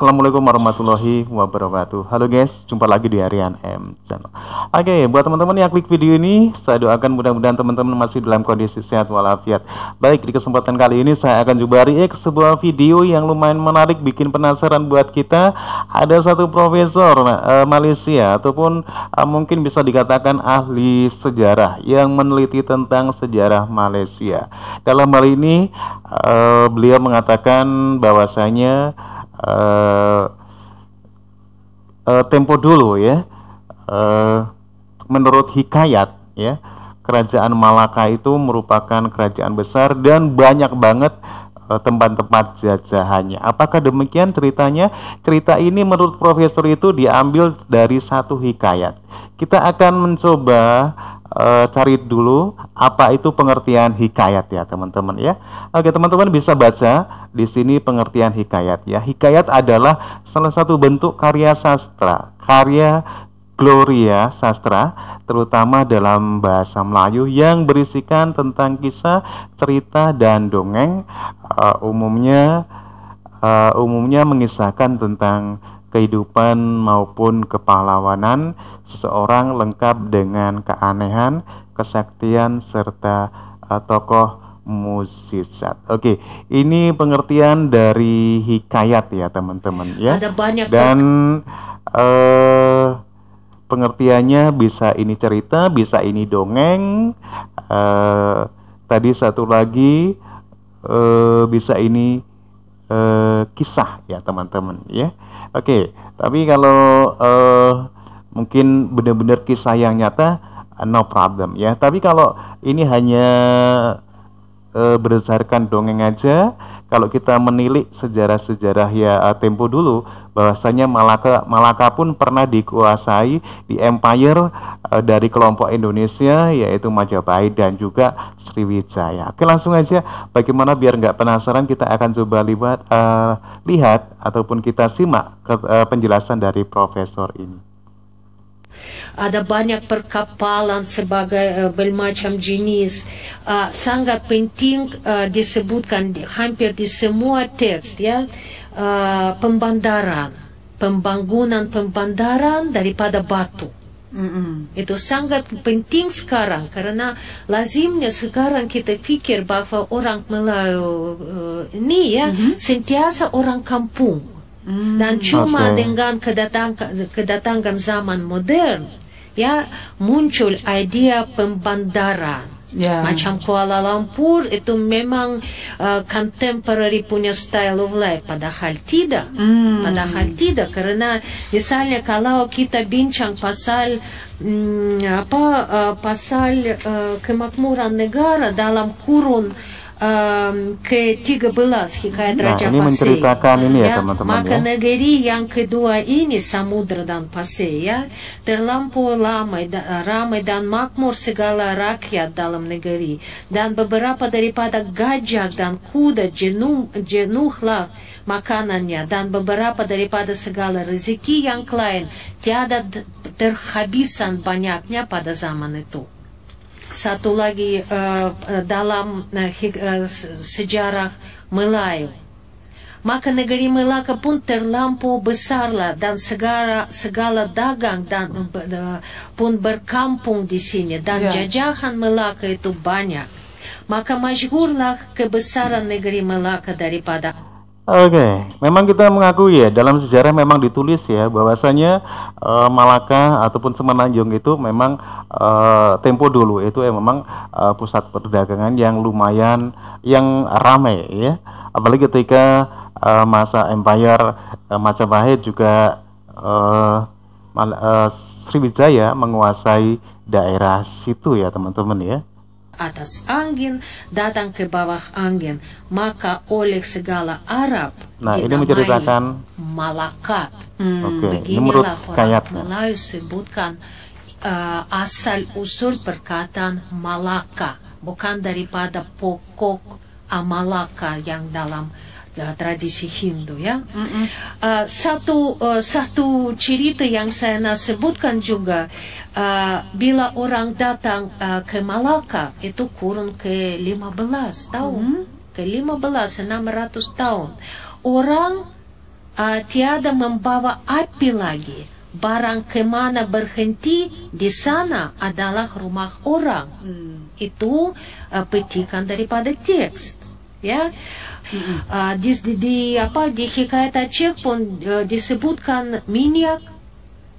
Assalamualaikum warahmatullahi wabarakatuh. Halo guys, jumpa lagi di Harian M Channel. Oke, buat teman-teman yang klik video ini Saya doakan mudah-mudahan teman-teman masih dalam kondisi sehat walafiat. Baik, di kesempatan kali ini saya akan coba react sebuah video yang lumayan menarik Bikin penasaran buat kita. Ada satu profesor uh, Malaysia Ataupun uh, mungkin bisa dikatakan ahli sejarah Yang meneliti tentang sejarah Malaysia. Dalam hal ini uh, beliau mengatakan bahwasanya uh, uh, tempo dulu ya uh, menurut hikayat ya kerajaan Malaka itu merupakan kerajaan besar dan banyak banget tempat-tempat jajahannya. Apakah demikian ceritanya? Cerita ini menurut profesor itu diambil dari satu hikayat. Kita akan mencoba uh, cari dulu apa itu pengertian hikayat ya teman-teman ya. Oke teman-teman bisa baca di sini pengertian hikayat ya. Hikayat adalah salah satu bentuk karya sastra, karya Gloria sastra, terutama dalam bahasa Melayu yang berisikan tentang kisah, cerita dan dongeng. Uh, umumnya uh, umumnya mengisahkan tentang kehidupan maupun kepahlawanan seseorang lengkap dengan keanehan, kesaktian serta uh, tokoh musisat. Oke, ini pengertian dari hikayat ya teman-teman ya. Ada banyak dan uh, pengertiannya bisa ini cerita, bisa ini dongeng. Uh, tadi satu lagi uh, bisa ini uh, kisah ya teman-teman ya. Oke, tapi kalau uh, mungkin benar-benar kisah yang nyata, uh, no problem ya. Tapi kalau ini hanya uh, berdasarkan dongeng aja, kalau kita menilik sejarah-sejarah ya uh, tempo dulu, bahwasanya Malaka Malaka pun pernah dikuasai di empire uh, dari kelompok Indonesia yaitu Majapahit dan juga Sriwijaya. Oke langsung aja bagaimana biar nggak penasaran kita akan coba lihat uh, lihat ataupun kita simak ke, uh, penjelasan dari profesor ini. Ada banyak perkapalan sebagai uh, bermacam jenis. Uh, sangat penting uh, disebutkan di, hampir di semua teks ya. Uh, pembandaran. Pembangunan pembandaran daripada batu. Mm-mm. Itu sangat penting sekarang karena lazimnya sekarang kita pikir bahwa orang Melayu uh, ini ya mm-hmm. sentiasa orang kampung dan cuma okay. dengan kedatangan kedatangan zaman modern ya muncul idea pembandaran Yeah. Macam Kuala Lumpur itu memang uh, contemporary punya style of life, padahal tidak. Mm. Padahal tidak karena misalnya kalau kita bincang pasal mm, apa uh, pasal uh, kemakmuran negara dalam kurun um, ke-13 hikayat nah, Raja ini menceritakan ini ya, teman-teman Maka ya. negeri yang kedua ini Samudra dan Pasir ya terlampau ramai, da, ramai dan makmur segala rakyat dalam negeri dan beberapa daripada gajah dan kuda jenuh, jenuhlah makanannya dan beberapa daripada segala rezeki yang lain tiada terhabisan banyaknya pada zaman itu satu lagi uh, dalam uh, sejarah Melayu. Maka negeri Melaka pun terlampau besarlah dan segala segala dagang dan uh, pun berkampung di sini dan yeah. jajahan Melaka itu banyak. Maka masyhurlah kebesaran negeri Melaka daripada Oke, okay. memang kita mengakui ya dalam sejarah memang ditulis ya bahwasanya uh, Malaka ataupun Semenanjung itu memang uh, tempo dulu itu ya memang uh, pusat perdagangan yang lumayan yang ramai ya. Apalagi ketika uh, masa Empire uh, Majapahit juga uh, uh, Sriwijaya menguasai daerah situ ya teman-teman ya atas angin, datang ke bawah angin, maka oleh segala Arab nah, ini menceritakan Malakat. Hmm. Okay. Beginilah orang Melayu sebutkan uh, asal usul perkataan Malaka, bukan daripada pokok Amalaka yang dalam uh, tradisi Hindu ya. Mm -mm. Uh, satu uh, satu cerita yang saya sebutkan juga uh, bila orang datang uh, ke Malaka itu kurun ke 15 tahun. Mm -hmm. Ke 15 600 tahun. Orang uh, tiada membawa api lagi. Barang ke mana berhenti di sana adalah rumah orang. Itu uh, petikan daripada teks. Ya, uh, di, di, di apa di hikayat Aceh pun uh, disebutkan minyak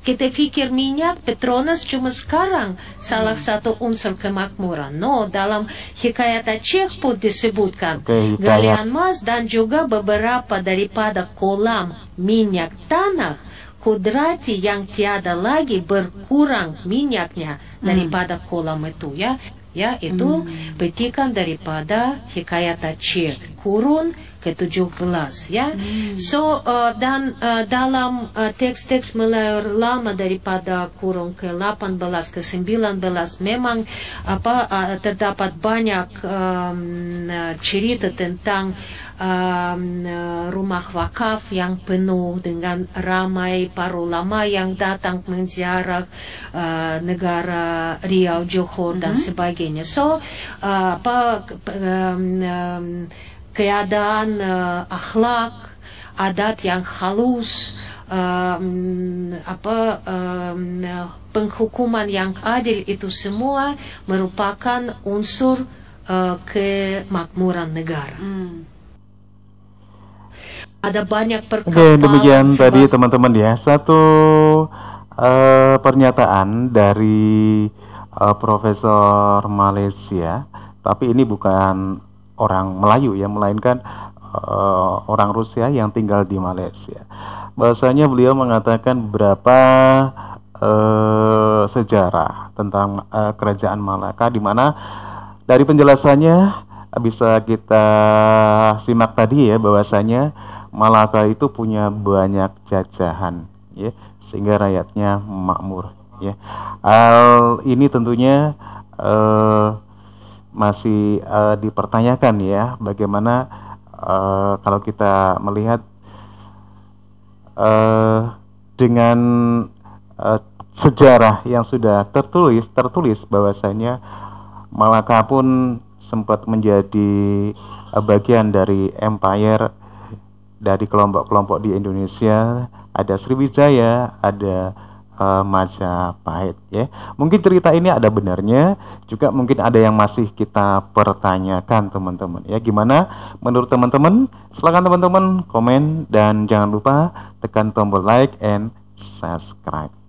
kita pikir minyak Petronas cuma sekarang salah satu unsur kemakmuran. No, dalam hikayat Aceh pun disebutkan galian emas dan juga beberapa daripada kolam minyak tanah kudrati yang tiada lagi berkurang minyaknya daripada kolam itu ya. Ya, itu petikan daripada hikayat Aceh kurun ke-17 ya. So uh, dan uh, dalam uh, teks-teks mulai lama daripada kurun ke-18 ke-19 memang apa uh, terdapat banyak um, cerita tentang um, rumah wakaf yang penuh dengan ramai para ulama yang datang menziarah uh, negara Riau, Johor dan sebagainya. So uh, apa um, um, keadaan uh, akhlak, adat yang halus, um, apa um, penghukuman yang adil itu semua merupakan unsur uh, kemakmuran negara. Ada banyak Oke, perkapalan. demikian sebab- tadi teman-teman ya. Satu eh, pernyataan dari eh, Profesor Malaysia, tapi ini bukan orang Melayu ya, melainkan eh, orang Rusia yang tinggal di Malaysia. Bahwasanya beliau mengatakan beberapa eh, sejarah tentang eh, kerajaan Malaka di mana dari penjelasannya bisa kita simak tadi ya bahwasanya Malaka itu punya banyak jajahan ya sehingga rakyatnya makmur ya. Hal ini tentunya eh, masih eh, dipertanyakan ya bagaimana eh, kalau kita melihat eh, dengan eh, sejarah yang sudah tertulis tertulis bahwasanya Malaka pun sempat menjadi eh, bagian dari empire dari kelompok-kelompok di Indonesia. Ada Sriwijaya, ada eh, Majapahit ya. Mungkin cerita ini ada benarnya, juga mungkin ada yang masih kita pertanyakan teman-teman ya. Gimana menurut teman-teman? Silakan teman-teman komen dan jangan lupa tekan tombol like and subscribe.